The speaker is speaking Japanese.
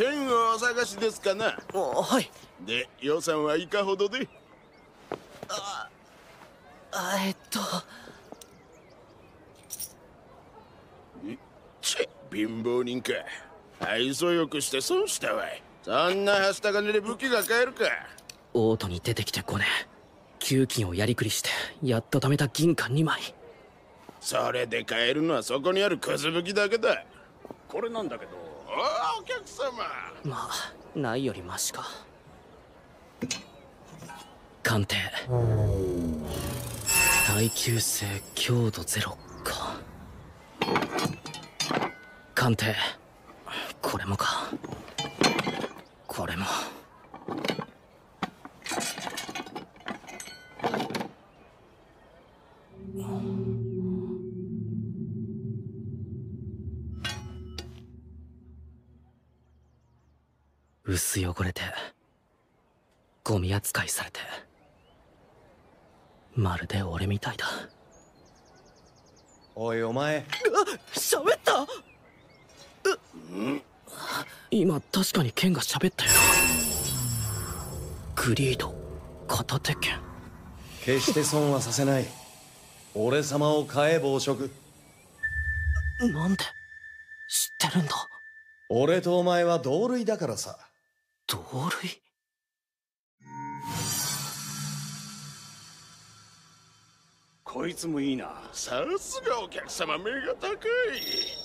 剣をお探しですかな？はい。で予算はいかほどで？あえっと。ち貧乏人か。愛想よくして損したわい。そんなはした金で武器が買えるか？オートに出てきて5年給金をやりくりしてやっと貯めた銀貨2枚。それで買えるのはそこにあるクズ武器だけだこれなんだけど。お客様。まあないよりマシか。鑑定。耐久性強度ゼロか。鑑定。これもか薄汚れてゴミ扱いされてまるで俺みたいだ。おいお前。喋った！今確かに剣が喋ったよ。なグリード片手剣。決して損はさせない。俺様を買え暴食。なんで？知ってるんだ。俺とお前は同類だからさ同類？こいつもいいな。さすがお客様目が高い